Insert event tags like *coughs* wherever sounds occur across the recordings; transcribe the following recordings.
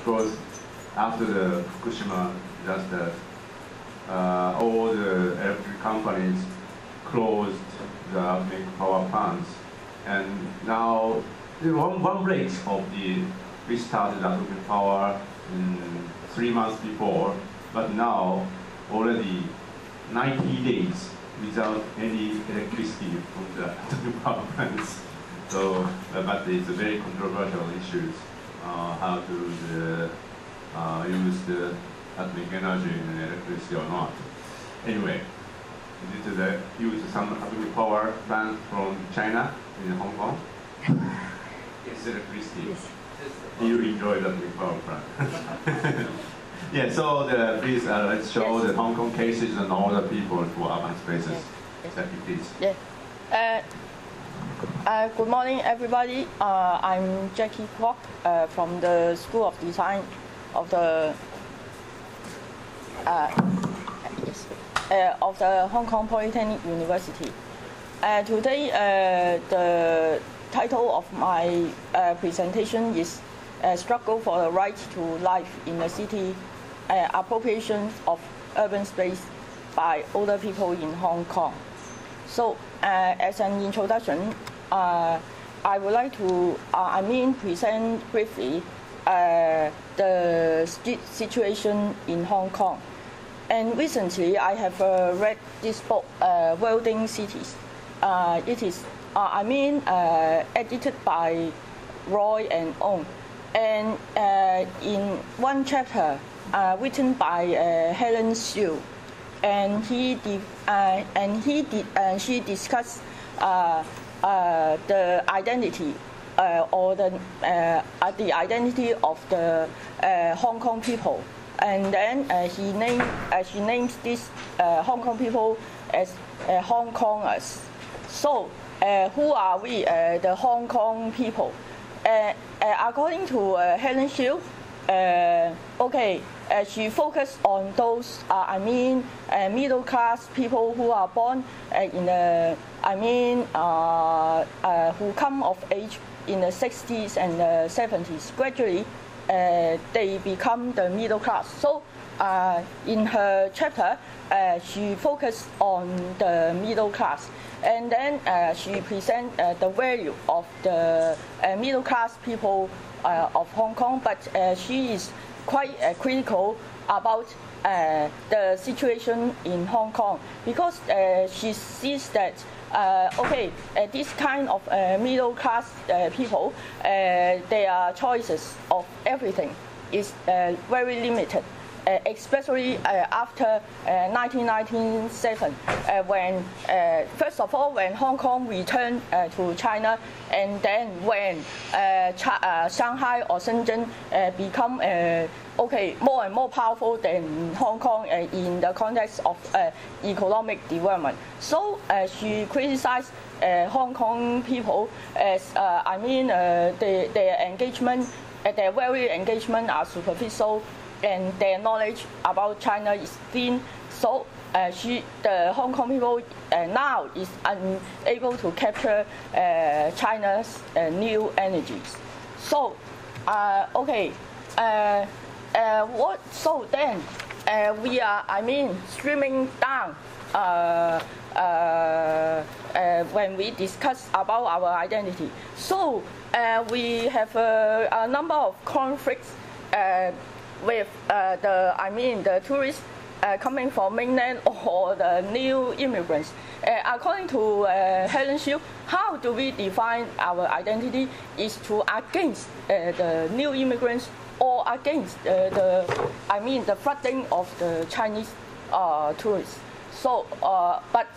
because after the Fukushima disaster, uh, all the electric companies closed the atomic power plants, and now one, one break of the restarted atomic power in three months before, but now already 90 days without any electricity from the *laughs* power plants. So, uh, but it's a very controversial issue, how to uh, use the atomic energy in electricity or not. Anyway, due to the use some atomic power plant from China in Hong Kong, *laughs* it's electricity. Yes. You enjoy the atomic power plant. *laughs* yeah, so the, please uh, let's show Yes. the Hong Kong cases and all the people for urban spaces. Yes. Jackie, please. Yeah. Uh, uh, good morning, everybody. Uh, I'm Jackie Kwok uh, from the School of Design of the uh, yes, uh, of the Hong Kong Polytechnic University. Uh, today, the title of my presentation is "Struggle for the Right to Life in the City: Appropriation of Urban Space by Older People in Hong Kong." So, as an introduction, I would like to, uh, I mean, present briefly uh, the situation in Hong Kong. And recently, I have uh, read this book, uh, Worlding Cities. Uh, it is, uh, I mean, uh, edited by Roy and Ong. And uh, in one chapter, uh, written by uh, Helen Siu, and he did, uh, and he did, and she discussed uh, uh, the identity uh, or the uh, uh, the identity of the uh, Hong Kong people, and then uh, he named uh, she names these Hong Kong people as Hong Kongers. So, who are we, the Hong Kong people? According to Helen Siu, uh, okay, uh, she focused on those, uh, I mean, uh, middle class people who are born uh, in the, I mean, uh, who come of age in the 60s and the 70s. Gradually, they become the middle class. So, uh, in her chapter, uh, she focused on the middle class. And then uh, she present uh, the value of the uh, middle class people uh, of Hong Kong, but she is quite critical about the situation in Hong Kong because she sees that uh, okay, uh, this kind of uh, middle class people, their choices of everything is very limited. Uh, especially uh, after uh, 1997, uh, when first of all when Hong Kong returned to China, and then when Shanghai or Shenzhen become okay more and more powerful than Hong Kong uh, in the context of uh, economic development. So uh, she criticized Hong Kong people as I mean their, engagement, their very engagement are superficial and their knowledge about China is thin. So uh, she, the Hong Kong people uh, now is unable to capture uh, China's uh, new energies. So, uh, okay, uh, what? So then, we are, I mean, streaming down. When we discuss about our identity, so we have a, a number of conflicts with uh, the, I mean, the tourists uh, coming from mainland *laughs* or the new immigrants. Uh, according to uh, Helen Siu, how do we define our identity is to against uh, the new immigrants or against uh, the, I mean, the flooding of the Chinese uh, tourists. So, but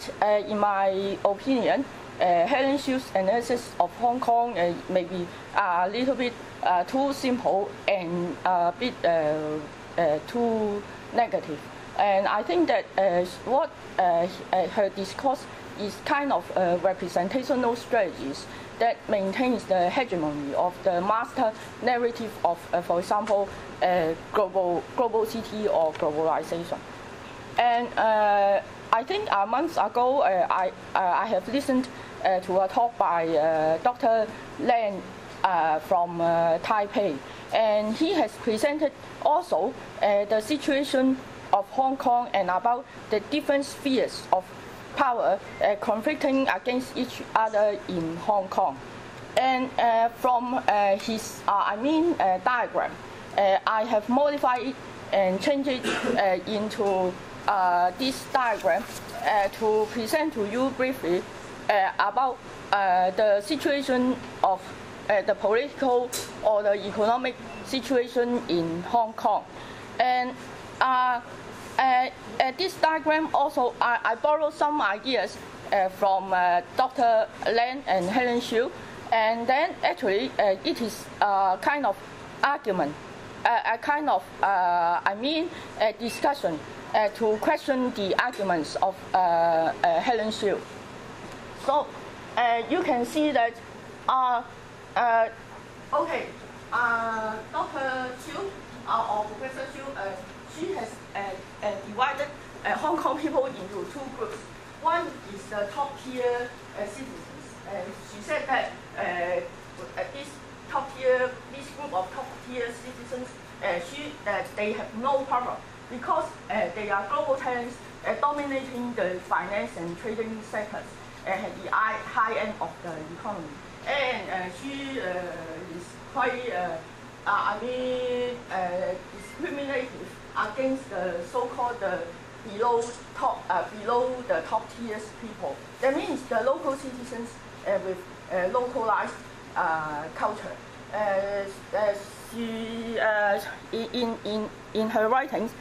in my opinion, uh, Helen analysis of Hong Kong uh, may be a little bit uh, too simple and a bit uh, uh, too negative. And I think that uh, what her discourse is kind of a representational strategies that maintains the hegemony of the master narrative of, for example, global global city or globalization. And I think a month ago, uh, I, uh, I have listened uh, to a talk by uh, Dr. Lan uh, from uh, Taipei. and he has presented also uh, the situation of Hong Kong and about the different spheres of power uh, conflicting against each other in Hong Kong. And uh, from uh, his, uh, I mean, uh, diagram, I have modified it and changed it into Uh, this diagram uh, to present to you briefly uh, about the situation of the political or the economic situation in Hong Kong. And uh, uh, this diagram also, I, I borrowed some ideas uh, from Dr. Len and Helen Siu, and then actually it is a kind of argument, a kind of, I mean, a discussion Uh, to question the arguments of uh, uh, Helen Siu. So you can see that, okay, Dr. Siu or Professor Siu she has uh, uh, divided uh, Hong Kong people into two groups. One is the top tier citizens. she said that this top tier, this group of top tier citizens, she, that they have no problem because they are global talents dominating the finance and trading sectors at the high end of the economy. And she is quite, I mean, discriminative against the so-called below top uh, below the top tiers people. That means the local citizens uh, with uh, localized uh, culture. Uh, uh, she in in in her writings,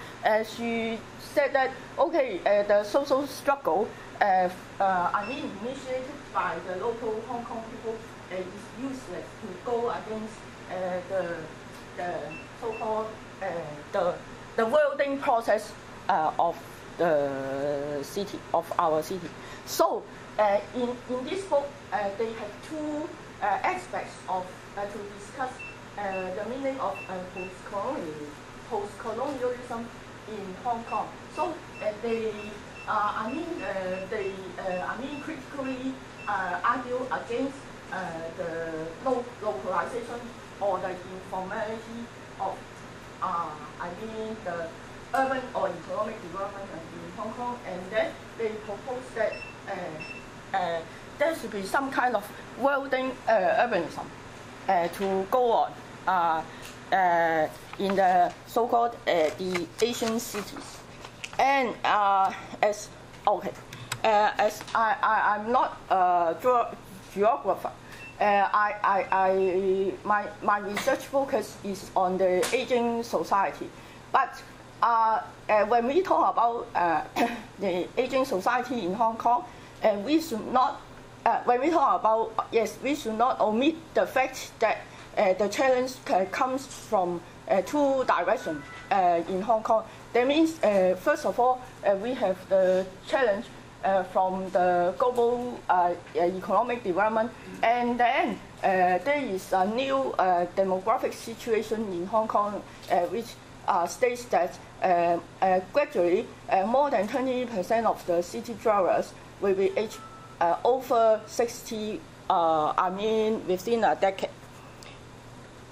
she said that okay, the social struggle, I mean initiated by the local Hong Kong people, is useless to go against the the so-called the the worlding process uh, of the city, of our city. So uh, in, in this book, uh, they have two uh, aspects of uh, to discuss uh, the meaning of post-colonialism, post-colonialism in Hong Kong. So they, I mean, they, I mean, critically argue against the lo localization or the informality of uh, I mean the urban or economic development in Hong Kong, and then they propose that uh, uh, there should be some kind of worlding uh, urbanism uh, to go on uh, uh, in the so-called the Asian cities. And as okay, as I, I I'm not a geographer, uh, I, I, I, my, my research focus is on the aging society. But uh, uh, when we talk about uh, *coughs* the aging society in Hong Kong, uh, we should not, uh, when we talk about, yes, we should not omit the fact that the challenge comes from two directions in Hong Kong. That means, first of all, we have the challenge uh, from the global uh, economic development. And then uh, there is a new uh, demographic situation in Hong Kong, uh, which uh, states that gradually more than 20% of the city dwellers will be aged over 60, I mean, within a decade.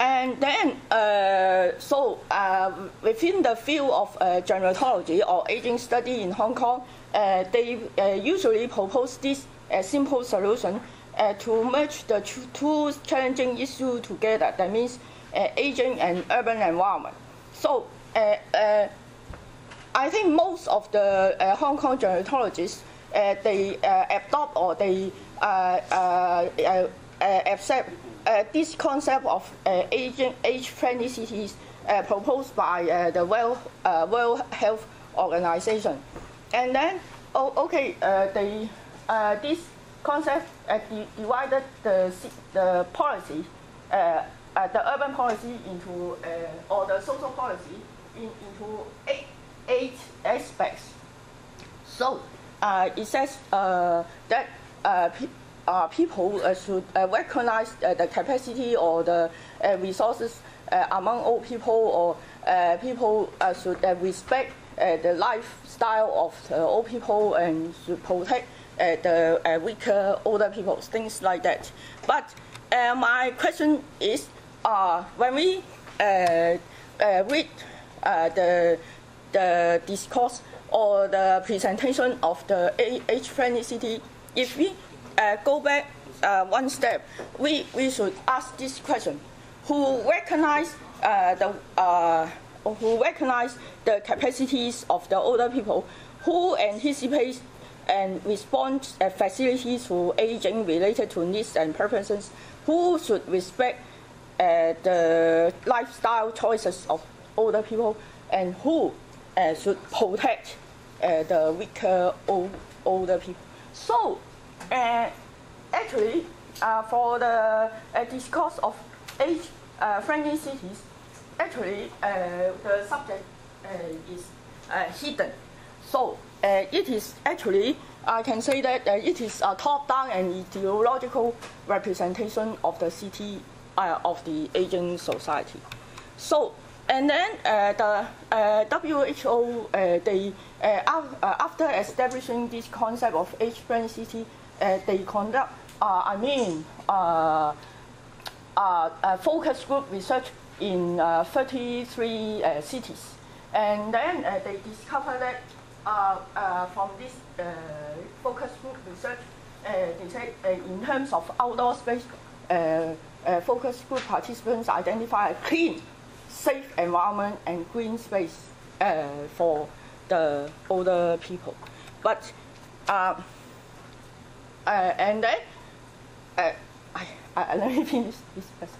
And then, uh, so uh, within the field of uh, gerontology or aging study in Hong Kong, uh, they uh, usually propose this uh, simple solution to merge the two challenging issues together. That means aging and urban environment. So I think most of the Hong Kong gerontologists they adopt or they accept this concept of aging age-friendly cities proposed by the World, World Health Organization. And then, oh, okay, uh, the, uh, this concept uh, divided the, the policy, uh, uh, the urban policy into, uh, or the social policy in, into eight, eight aspects. So it says that pe people should recognize the capacity or the resources among all people or people should respect uh, the lifestyle of the old people and to protect uh, the uh, weaker older people, things like that. But my question is, when we uh, uh, read uh, the, the discourse or the presentation of the age-friendly city, if we uh, go back uh, one step, we, we should ask this question: Who recognize uh, the uh, who recognize the capacities of the older people? Who anticipates and responds uh, facilities to aging related to needs and preferences? Who should respect uh, the lifestyle choices of older people? And who uh, should protect the weaker old, older people? So, uh, actually, uh, for the discourse of age-friendly cities, actually the subject is hidden. So uh, it is actually, I can say that uh, it is a top-down and ideological representation of the city uh, of the Asian society. So, and then the WHO, they after establishing this concept of age-friendly city, Uh, they conduct, uh, I mean, a focus group research in 33 cities. And then they discovered that uh, uh, from this uh, focus group research, they say in terms of outdoor space, focus group participants identify a clean, safe environment and green space for the older people. But and then I, I, *laughs* let me finish this first.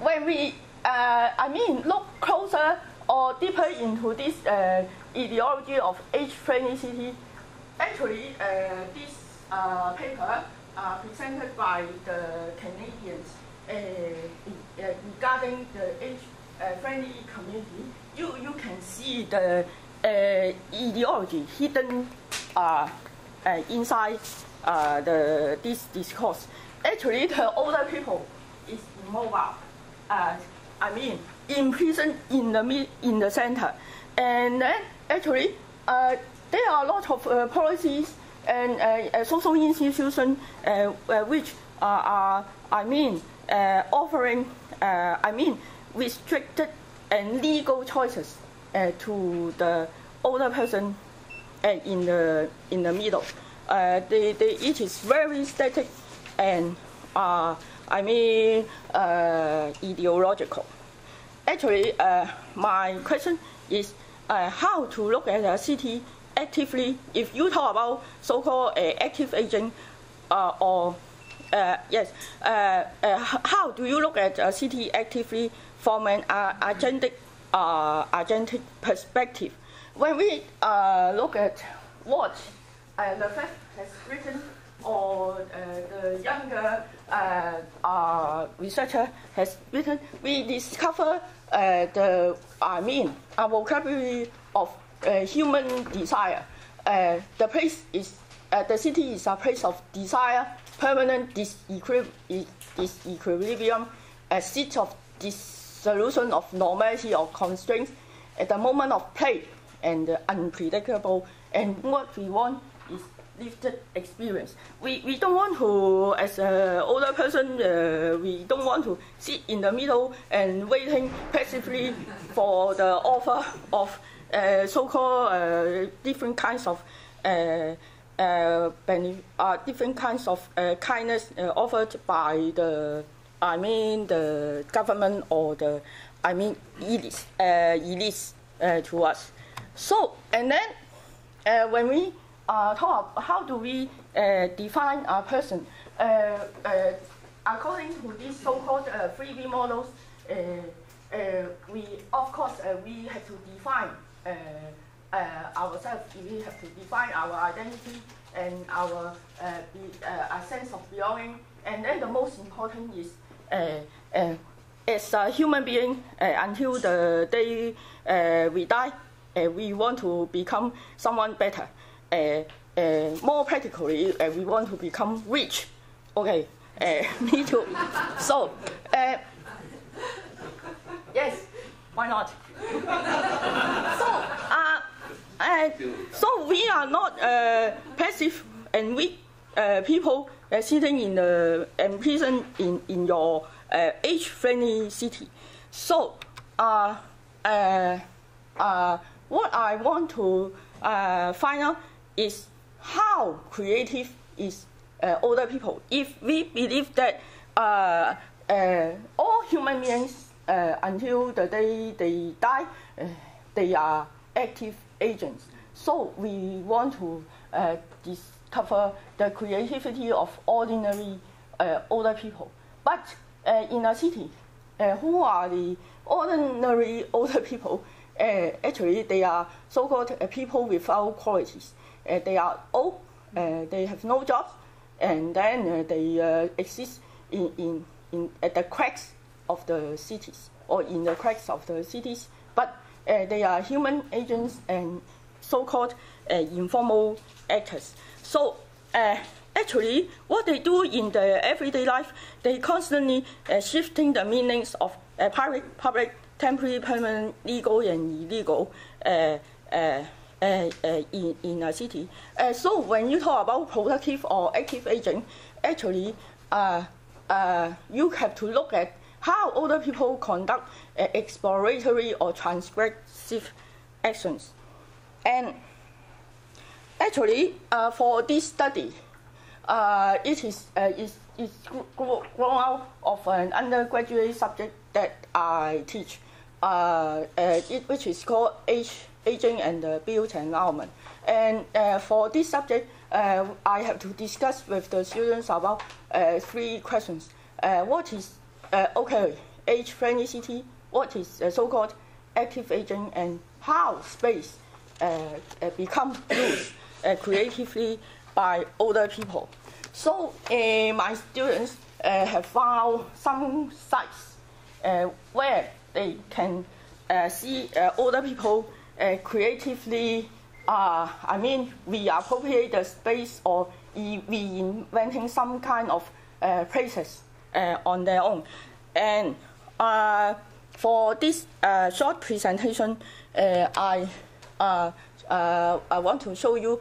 when we, I mean, look closer or deeper into this ideology of age-friendly city. Actually, uh, this uh, paper uh, presented by the Canadians uh, uh, regarding the age-friendly community, you, you can see the ideology hidden inside Uh, the, this discourse. Actually, the older people is immobile. Uh, I mean, imprisoned in the in the center, and then actually, uh, there are a lot of uh, policies and uh, uh social institutions which are, I mean, offering, I mean, restricted and legal choices to the older person in the in the middle. Uh, they, they, it is very static and uh, I mean uh, ideological. Actually, my question is uh, how to look at a city actively. If you talk about so-called uh, active uh, or uh, yes, uh, uh, how do you look at a city actively from an agentic, agentic perspective? When we look at what Lefebvre has written or the younger researcher has written, we discover uh, the I mean a vocabulary of uh, human desire. Uh, the place is the city is a place of desire, permanent disequilibrium, a state of dissolution of normality or constraints at the moment of play and unpredictable. And what we want is lived experience. We, we don't want to, as an older person, uh, we don't want to sit in the middle and waiting passively for the offer of uh, so-called uh, different kinds of uh, uh, uh, different kinds of kindness offered by the, I mean, the government or the, I mean, elites, elites to us. So, and then when we uh, talk about how do we uh, define a person. Uh, uh according to these so-called uh, 3D models, uh, we of course we have to define ourselves. We have to define our identity and our be, a sense of belonging. And then the most important is as a human being until the day we die, we want to become someone better uh, more practically, uh, we want to become rich. Okay, uh, *laughs* me too. So, uh, yes, why not? so, so we are not passive and weak people sitting in the prison in, in your age-friendly city. So, uh, uh, uh, what I want to uh, find out is how creative is uh, older people. If we believe that uh, uh, all human beings uh, until the day they die, uh, they are active agents. So we want to uh, discover the creativity of ordinary older people. But in a city, who are the ordinary *laughs* older people? Actually, they are so-called people without qualities. Uh, they are old, uh, they have no jobs, and then uh, they exist in, in, in at the cracks of the cities or in the cracks of the cities. But they are human agents and so-called informal actors. So actually, what they do in the everyday life, they constantly uh, shifting the meanings of uh, private, public, temporary, permanent, legal, and illegal. Uh, uh, uh, in, in a city. Uh, so when you talk about productive or active aging, actually, uh, you have to look at how older people conduct exploratory or transgressive actions. And actually, for this study, it is is is grown out of an undergraduate subject that I teach, uh, uh, it, which is called age, aging and the built environment. And uh, for this subject, uh, I have to discuss with the students about uh, three questions. Uh, what is uh, okay age-friendly city? What is so-called active aging, and how space uh, uh, become *coughs* used creatively by older people? So my students have found some sites where they can see older people uh, creatively. Uh, I mean, we appropriate the space or we inventing some kind of uh, places uh, on their own. And uh, for this uh, short presentation, I, I want to show you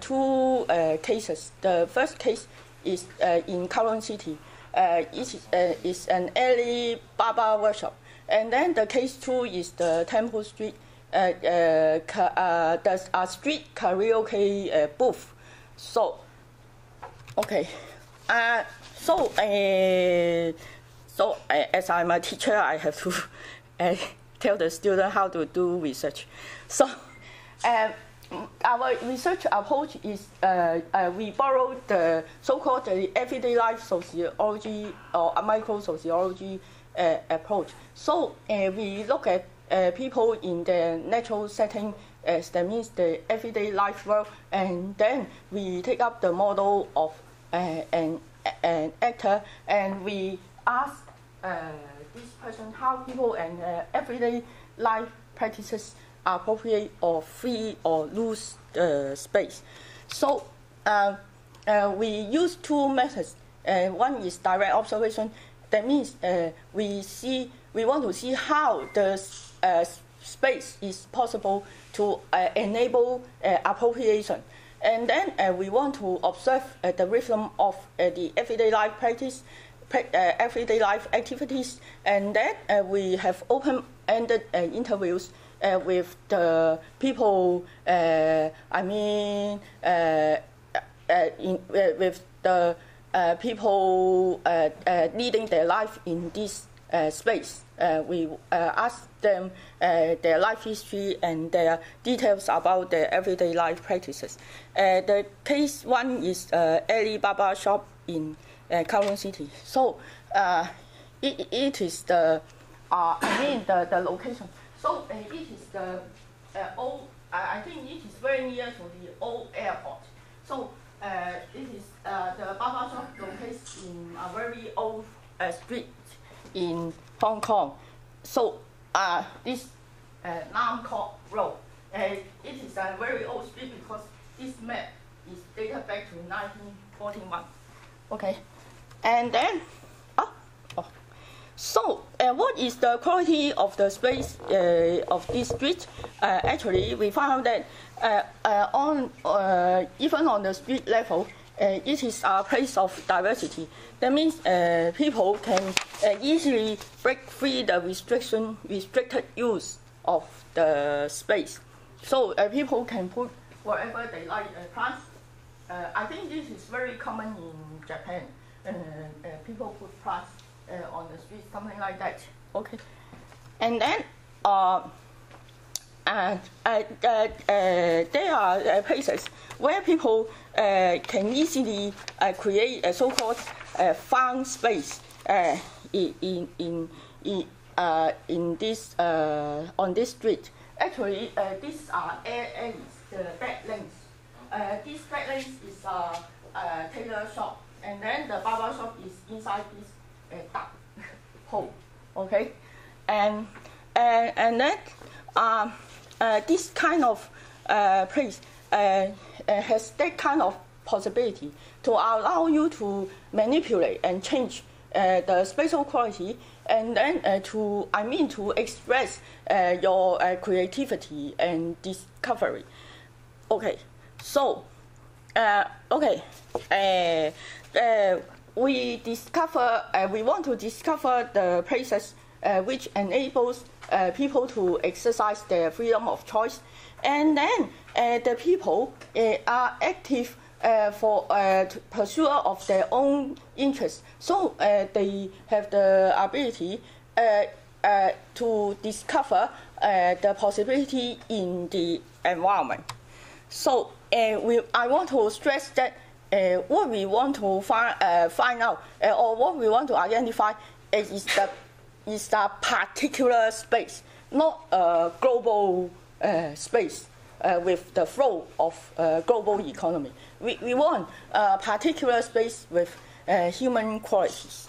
two cases. The first case is in Kowloon City. It is, is an Alibaba workshop. And then the case two is the Temple Street, uh, uh, uh, uh, street karaoke booth. So, okay. Uh, so, so as I'm a teacher, I have to *laughs* tell the student how to do research. So, uh, our research approach is uh, uh, we borrow the so-called the everyday life sociology or micro sociology uh, approach. So we look at uh, people in the natural setting, as that means the everyday life world, and then we take up the model of uh, an, an actor and we ask uh, this person how people and uh, everyday life practices are appropriate or free or lose uh, space. So uh, we use two methods. One is direct observation. That means we see we want to see how the uh, space is possible to uh, enable uh, appropriation. And then uh, we want to observe uh, the rhythm of uh, the everyday life practice, pra- uh, everyday life activities, and then we have open-ended interviews with the people. I mean, in, with the people leading their life in this uh, space. Uh, we uh, ask them uh, their life history and their details about their everyday life practices. Uh, the case one is Alibaba shop in uh, Kowloon City. So it, it is the I mean the, the location. So it is the old. I think it is very near to the old airport. So it is the barber shop located in a very old street in Hong Kong. So uh, this uh, Nam Kok Road, uh, it is a very old street because this map is dated back to 1941. Okay, and then ah, oh. So, uh, what is the quality of the space uh, of this street? Uh, actually, we found that uh, uh, on uh, even on the street level, uh, it is a place of diversity. That means uh, people can uh, easily break free the restriction, restricted use of the space. So uh, people can put whatever they like plants. Uh, I think this is very common in Japan. Uh, people put plants on the street, something like that. Okay, and then uh, uh, uh, there are places where people can easily uh, create a so-called uh, farm space uh, in in in in, uh, in this uh, on this street. Actually, uh, these are air areas, the back lanes. Uh, this back lanes is a, tailor shop, and then the barber shop is inside this uh, dark *laughs* hole. Okay, and and and then. Um, uh, this kind of uh, place uh, has that kind of possibility to allow you to manipulate and change uh, the spatial quality and then uh, to I mean to express uh, your uh, creativity and discovery. Okay, so uh, okay, uh, we discover we want to discover the places which enables people to exercise their freedom of choice, and then uh, the people uh, are active uh, for pursuit of their own interests. So they have the ability to discover the possibility in the environment. So we, I want to stress that uh, what we want to find, uh, find out uh, or what we want to identify is the is the particular space, not a global space uh, with the flow of uh, global economy. We, we want a particular space with uh, human qualities.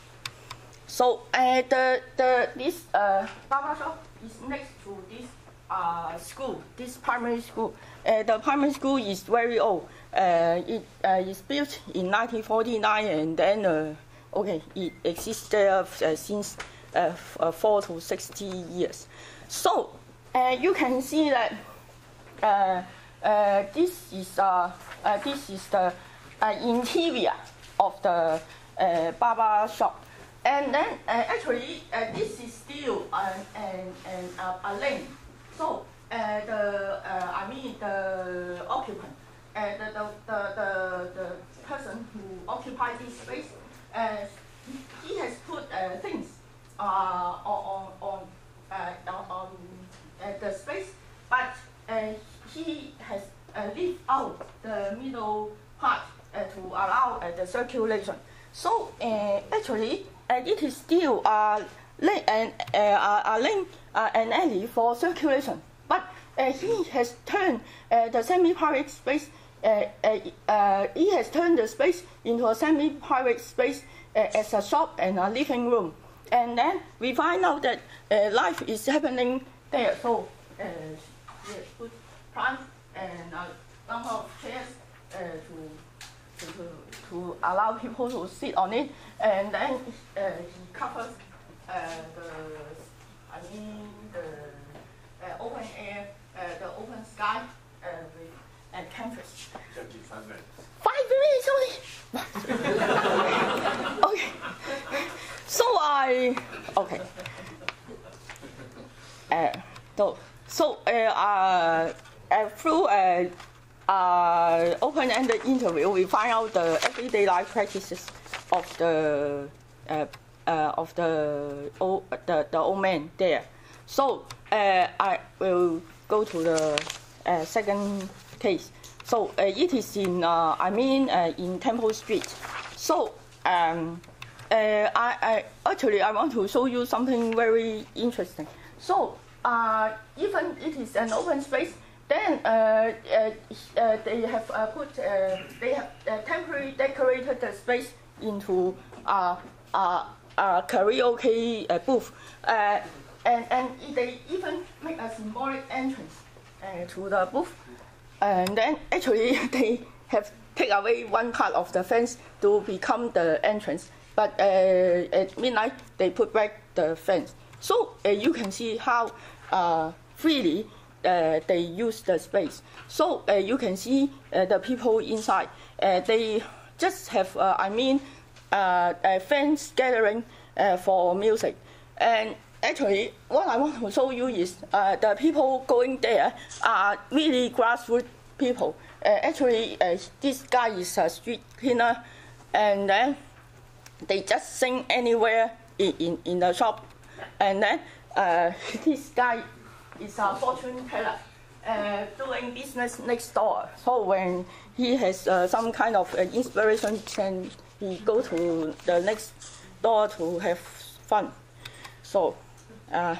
So uh, the, the, this uh, barber shop is next to this uh, school, this primary school. Uh, the primary school is very old. Uh, it uh, is built in 1949 and then, uh, okay, it exists there uh, since uh, uh, 4 to 60 years. So uh, you can see that uh, uh, this is uh, uh, this is the uh, interior of the barber shop, and then actually this is still an an, an a lane. So the I mean the occupant, the, the, the, the, the person who occupies this space, he has put things on on on, on the space, but uh, he has uh, leave out the middle part uh, to allow the circulation. So actually, it is still a lane, an, uh, a lane, an alley for circulation, but he has turned the semi-private space. Uh, uh, uh, he has turned the space into a semi-private space as a shop and a living room and then we find out that life is happening there. So uh, yes, put plants and a number of chairs uh, to, to, to, to allow people to sit on it, and then uh, he covers uh, the, I mean the uh, open air, uh, the open sky uh, with and canvas. Five minutes. Five minutes only. *laughs* okay. So I okay. Uh, so so uh, uh, uh, through uh, uh, open-ended interview, we find out the everyday life practices of the uh, uh, of the old the, the old man there. So uh, I will go to the uh, second case. So uh, it is in uh, I mean uh, in Temple Street. So um, uh, I, I actually I want to show you something very interesting. So uh, even it is an open space, then uh, uh, uh, they have put they have temporarily decorated the space into a karaoke booth, and and they even make a symbolic entrance to the booth, and then actually *laughs* they have take away one part of the fence to become the entrance. But uh, at midnight they put back the fence. So uh, you can see how uh, freely uh, they use the space. So uh, you can see uh, the people inside. Uh, they just have, I mean, a fans gathering for music. And actually, what I want to show you is the people going there are really grassroots people. Actually, this guy is a street cleaner, and then they just sing anywhere in, in, in the shop. And then uh, *laughs* this guy is a fortune teller. Uh, doing business next door. So when he has uh, some kind of uh, inspiration, then he go to the next door to have fun. So, uh,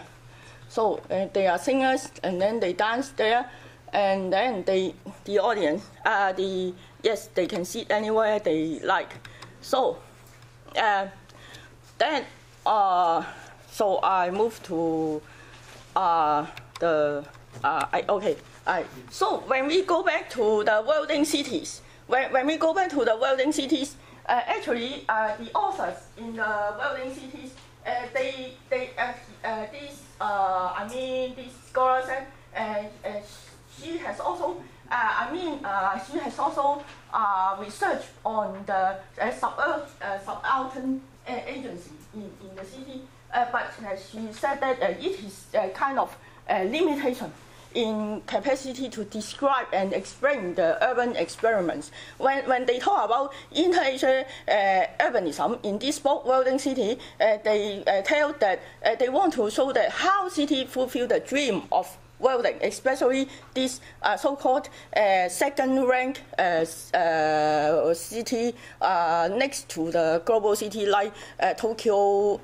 so uh, they are singers, and then they dance there, and then they the audience, uh, the yes, they can sit anywhere they like. So, uh, then uh, so I moved to uh, the uh, I, okay. I, so when we go back to the worlding cities, when, when we go back to the worlding cities, uh, actually uh, the authors in the worlding cities, uh, they they uh, this I mean this scholar said, she has also I mean she has also researched on the uh, sub uh, subaltern agency in, in the city, but uh, she said that uh, it is a kind of uh, limitation in capacity to describe and explain the urban experiments. When, when they talk about inter uh, urbanism in this book, Worlding City, uh, they uh, tell that uh, they want to show that how city fulfill the dream of worlding, especially this uh, so-called uh, second-rank uh, uh, city uh, next to the global city like uh, Tokyo,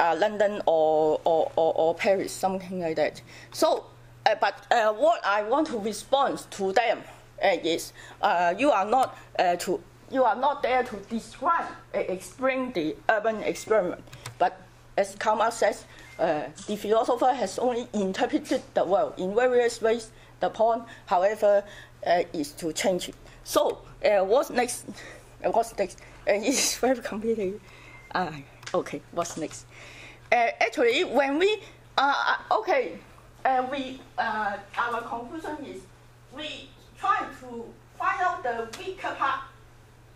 uh, uh, London or, or, or, or, Paris, something like that. So, uh, but uh, what I want to respond to them uh, is uh, you are not uh, to you are not there to describe, explain the urban experiment, but as Karl Marx says, the philosopher has only interpreted the world in various ways. The point, however, is to change it. So, what's next? *laughs* what's next? *laughs* it's very complicated. Okay, what's next? Uh, actually, when we uh, okay, uh, we uh, our conclusion is we try to find out the weaker part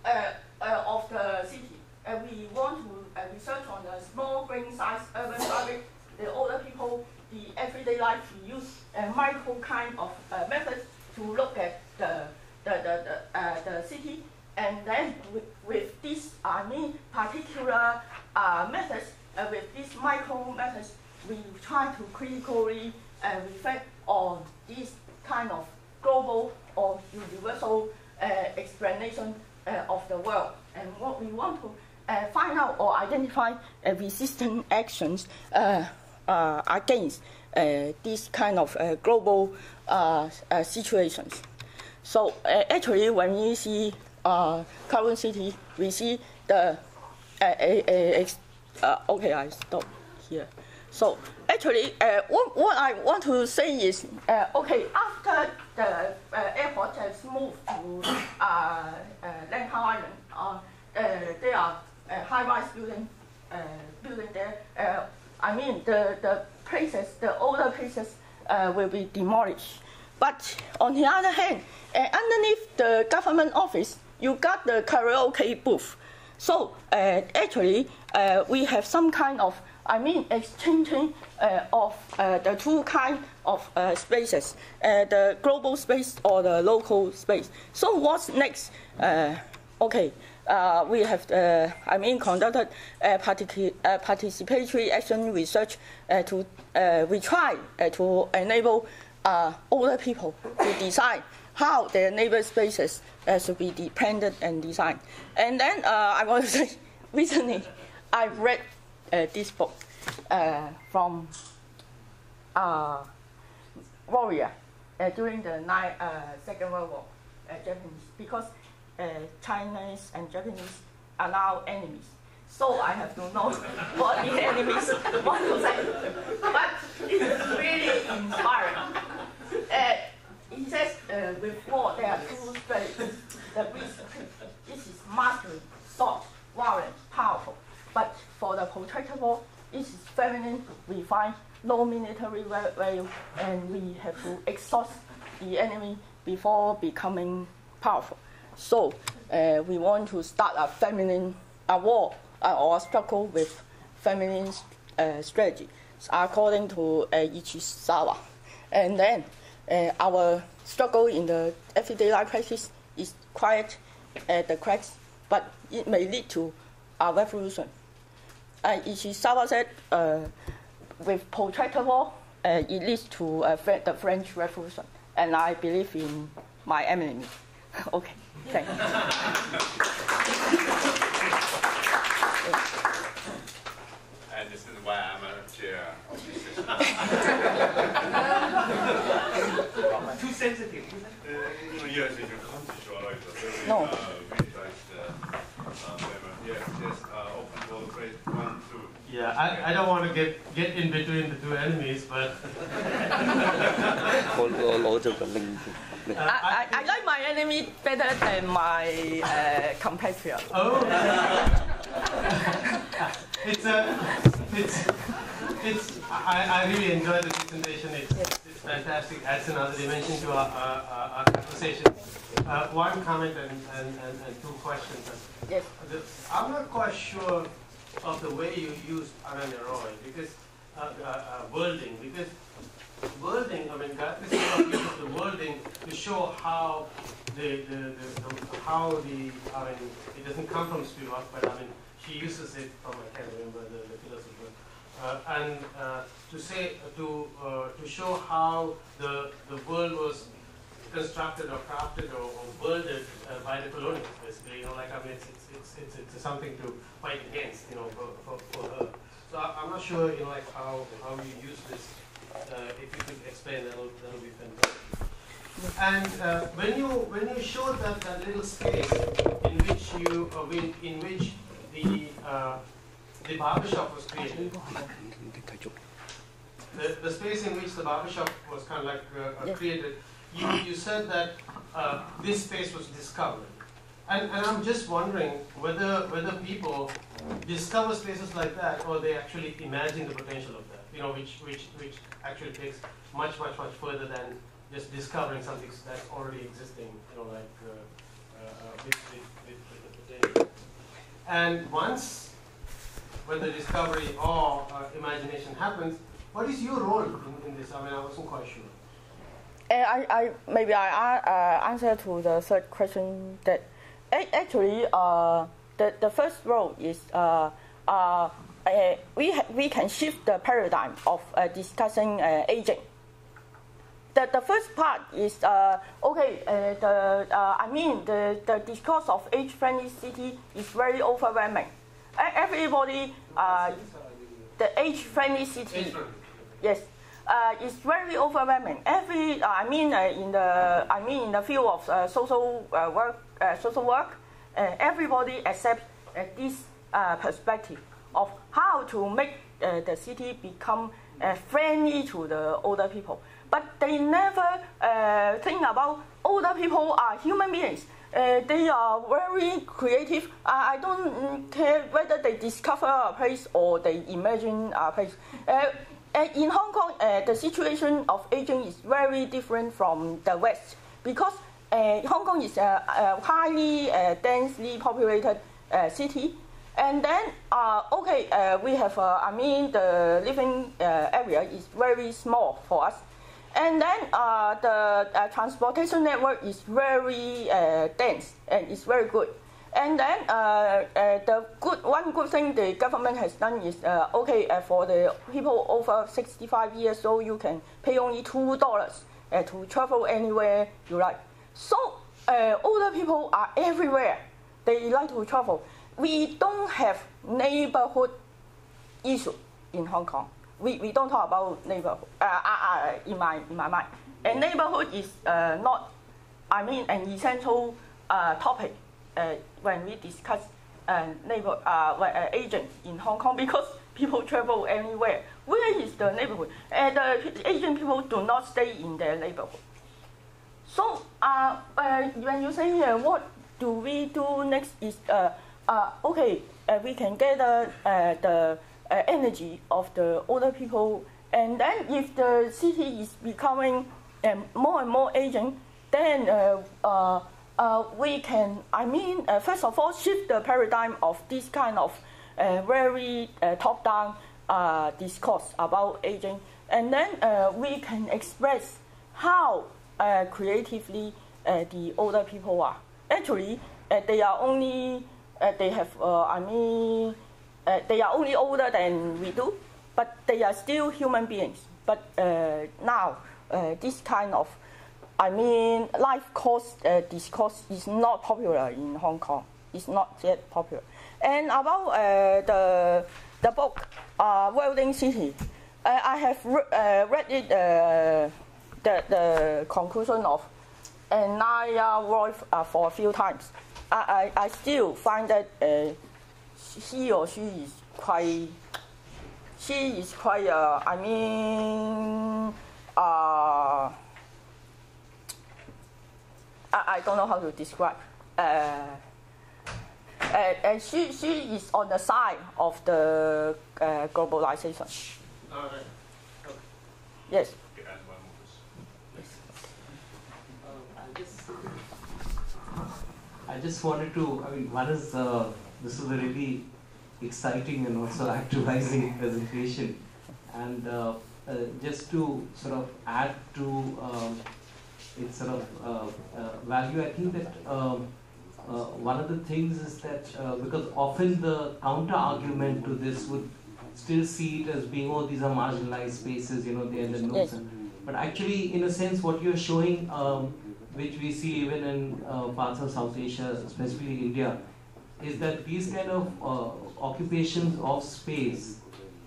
uh, uh, of the city. and we want to research on the small grain size urban fabric, the older people, the everyday life We use a micro kind of methods to look at the the the the, the city and then with, with this I mean particular methods uh, with these micro methods, we try to critically uh, reflect on this kind of global or universal uh, explanation uh, of the world. And what we want to uh, find out or identify uh, resistant actions against these kind of global situations. So actually, when we see current city, we see the uh, okay, I stop here. So actually, uh, what, what I want to say is, uh, okay, after the uh, airport has moved to uh, uh, Island, uh, uh, there are uh, high-rise building, uh, building there. Uh, I mean, the, the places, the older places uh, will be demolished. But on the other hand, uh, underneath the government office, you got the karaoke booth. So uh, actually, uh, we have some kind of, I mean, exchanging uh, of uh, the two kind of uh, spaces, uh, the global space or the local space. So what's next? okay, we have, I mean, conducted partic participatory action research to, we try to enable older people to decide how their neighbor spaces uh, should be dependent and designed. And then uh, I want to say, recently I read uh, this book uh, from uh, Warrior uh, during the night, Second World War, Japanese, because Chinese and Japanese are now enemies. So I have to know *laughs* what the enemies want to say. But it's really inspiring. He says uh, war there are two states. This is masculine, soft, violent, powerful. But for the war, it is feminine, refined, low military value, and we have to exhaust the enemy before becoming powerful. So, uh, we want to start a feminine a war uh, or struggle with feminine uh, strategy, according to uh, Ichizawa. And then uh, our struggle in the everyday life crisis is quiet at the cracks, but it may lead to a revolution. Uh, Ichizawa said, uh, with protracted war, uh, it leads to uh, the French Revolution, and I believe in my enemy. *laughs* okay, thanks. and this is why I'm a chair of this *laughs* sensitive, isn't it? No. Yeah, I, I don't want to get, get in between the two enemies, but. *laughs* Uh, I, I, like my enemy better than my uh, compatriot. Oh. *laughs* it's a, it's, it's. I, I really enjoy the Fantastic. Adds another dimension to our, our, our, conversation. Uh, one comment and, and, and, and two questions. Yes. I'm not quite sure of the way you use Ananya Roy because uh, uh, uh, worlding because worlding. I mean, Gayatri Spivak uses the worlding to show how the, the, the, the how the I mean it doesn't come from Spivak, but I mean she uses it from I can't remember the, the philosopher. Uh, and uh, to say to uh, to show how the the world was constructed or crafted or, or builded by the colonials, basically. You know, like I mean, it's it's, it's, it's, something to fight against, you know, for, for, for her. So I, I'm not sure, you know, like how how you use this. If you could explain, that'll that'll be fantastic. And uh, when you when you showed that, that little space in which you uh, in, in which the uh, the barbershop was created, the, the space in which the barbershop was kind of like uh, created, you, you said that uh, this space was discovered. And, and I'm just wondering whether, whether people discover spaces like that or they actually imagine the potential of that, you know, which, which, which actually takes much, much, much further than just discovering something that's already existing, you know, like uh, uh, uh, with, with, with, with the potential. And once when the discovery or uh, imagination happens, what is your role in, in this? I mean, I wasn't quite sure. Uh, I, I maybe I uh, answer to the third question that actually uh, the, the first role is uh, uh, we we can shift the paradigm of discussing uh, aging. The, the first part is uh, okay. The I mean the, the discourse of age-friendly city is very overwhelming. Everybody, uh, the age-friendly city. Yes, uh, it's very overwhelming. Every, uh, I mean, uh, in the, I mean, in the field of uh, social uh, work, uh, social work, uh, everybody accepts uh, this uh, perspective of how to make uh, the city become uh, friendly to the older people. But they never uh, think about older people are human beings. Uh, they are very creative. I I don't care whether they discover a place or they imagine a place. Uh, in Hong Kong, uh, the situation of aging is very different from the West because uh, Hong Kong is a, a highly uh, densely populated uh, city. And then, okay, we have, I mean, the living area is very small for us. And then uh, the uh, transportation network is very uh, dense and it's very good. And then uh, uh, the good one good thing the government has done is uh, okay for the people over 65 years old you can pay only two dollars to travel anywhere you like. So older people are everywhere. They like to travel. We don't have neighborhood issue in Hong Kong. We, we don't talk about neighborhood uh, uh, uh, in my in my mind. And neighborhood is uh, not, I mean, an essential uh, topic uh, when we discuss uh, neighbor uh, uh, agent in Hong Kong *laughs* because people travel anywhere. Where is the neighborhood? And the Asian people do not stay in their neighborhood. So uh, uh, when you say uh, what do we do next is uh, uh, okay, uh, we can gather uh, the uh, energy of the older people, and then if the city is becoming um, more and more aging, then uh, uh, uh, we can, I mean, uh, first of all, shift the paradigm of this kind of uh, very top-down discourse about aging, and then we can express how creatively the older people are. Actually, they are only, they have, I mean, uh, they are only older than we do, but they are still human beings. But uh, now, uh, this kind of, I mean, life course uh, discourse is not popular in Hong Kong. It's not yet popular. And about uh, the the book, uh, Worlding City, I have re- read it, the the conclusion of Ananya uh, for a few times. I, I, I still find that he or she is quite she is quite uh, I mean uh, I, I don't know how to describe uh, uh, and she, she is on the side of the uh, globalization. All right. Okay. Yes. Um, I just, I just wanted to, I mean, one is, uh, this is a really exciting and also activizing *laughs* presentation. And uh, uh, just to sort of add to um, its sort of uh, uh, value, I think that um, uh, one of the things is that uh, because often the counter argument to this would still see it as being, oh, these are marginalized spaces, you know, they're the nodes. Yes. But actually, in a sense, what you're showing, um, which we see even in uh, parts of South Asia, specifically India, is that these kind of uh, occupations of space,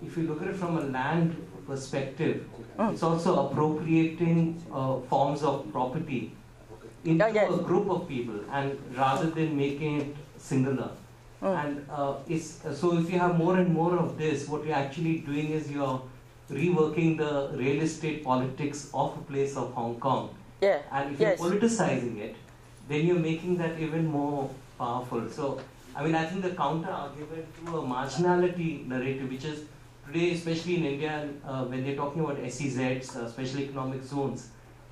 if you look at it from a land perspective, Mm. it's also appropriating uh, forms of property into Yeah, yes. a group of people, and rather than making it singular. Mm. And uh, it's, so if you have more and more of this, what you're actually doing is you're reworking the real estate politics of a place of Hong Kong. Yeah. And if Yes. you're politicizing it, then you're making that even more powerful. So, I mean, I think the counter argument to a marginality narrative, which is today, especially in India, uh, when they're talking about SEZs, uh, special economic zones,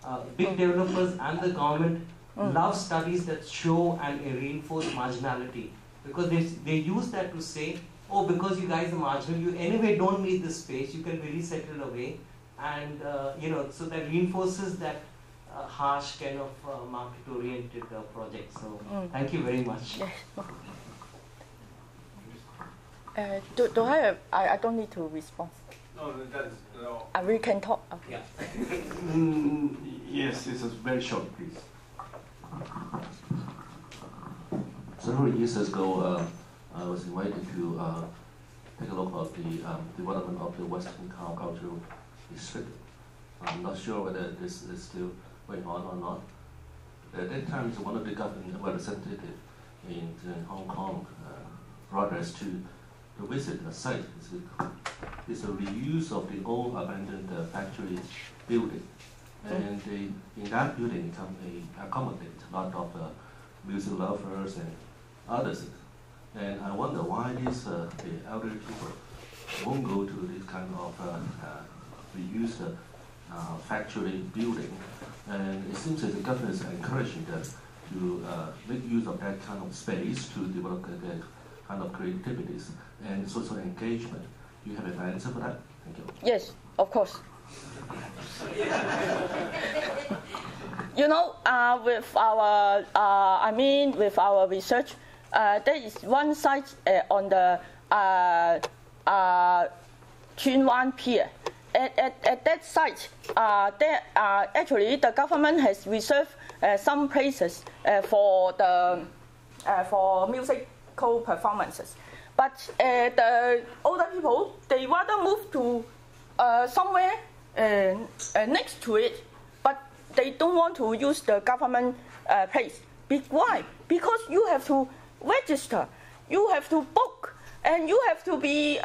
uh, big Mm. developers and the government Mm. love studies that show and reinforce marginality because they, they use that to say, oh, because you guys are marginal, you anyway don't need this space, you can really settle away. And, uh, you know, so that reinforces that uh, harsh kind of uh, market-oriented uh, project. So, Mm. thank you very much. Yes. Uh, do, do I, have, I, I don't need to respond. No, that's, no. Uh, we can talk. Okay. Yeah. Mm, yes, this is very short, please. Several years ago, uh, I was invited to uh, take a look at the um, development of the West Kowloon Cultural District. I'm not sure whether this is still going on or not. At that time, one of the government representative in, in Hong Kong uh, brought us to, to visit a site. It's a, it's a reuse of the old abandoned uh, factory building. And they, in that building, they accommodate a lot of uh, music lovers and others. And I wonder why these uh, the elderly people won't go to this kind of uh, uh, reused uh, factory building. And it seems that the government is encouraging them to uh, make use of that kind of space to develop the, the kind of creativities and social engagement. You have an answer for that? Thank you. Yes, of course. you know, uh, with our, uh, I mean, with our research, uh, there is one site uh, on the uh, uh, Pier. At, at, at that site, uh, there, uh, actually the government has reserved some places for the for musical performances. But uh, the older people, they rather move to uh, somewhere uh, uh, next to it, but they don't want to use the government uh, place. Be- why? Because you have to register, you have to book, and you have to be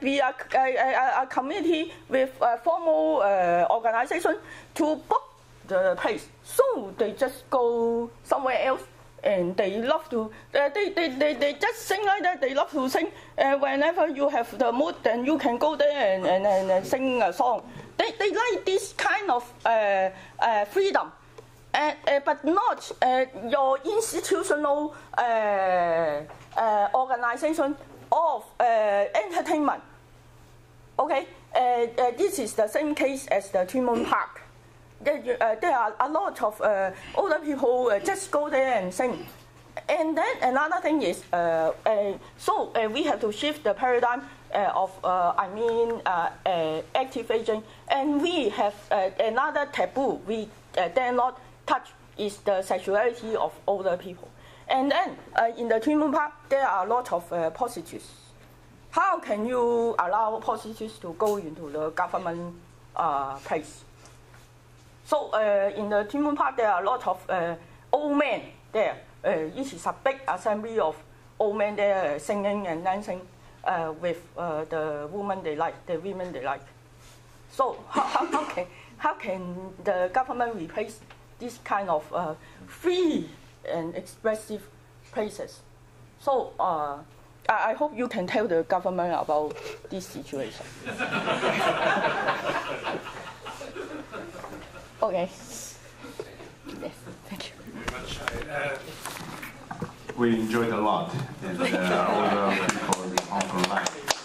be a, a, a, community with a formal organization to book the place. So they just go somewhere else and they love to uh, they, they, they, they just sing like that they love to sing uh, whenever you have the mood then you can go there and, and, and, and sing a song they, they like this kind of uh, uh, freedom uh, uh, but not uh, your institutional uh, uh, organization of uh, entertainment. Okay, this is the same case as the Tuen Mun Park. There, uh, are a lot of uh, older people uh, just go there and sing. And then another thing is, so we have to shift the paradigm of, I mean, active aging. And we have another taboo we dare not touch is the sexuality of older people. And then uh, in the Twin Park, there are a lot of uh, prostitutes. How can you allow prostitutes to go into the government uh, place? So uh, in the Tuen Mun Park, there are a lot of uh, old men there. Uh, it is a big assembly of old men there uh, singing and dancing uh, with uh, the women they like, the women they like. So how, how, how, can, how can the government replace this kind of uh, free and expressive places? So uh, I, I hope you can tell the government about this situation. *laughs* Okay. Yes, thank you. Thank you very much. I, uh, we enjoyed a lot, and uh, all the people online.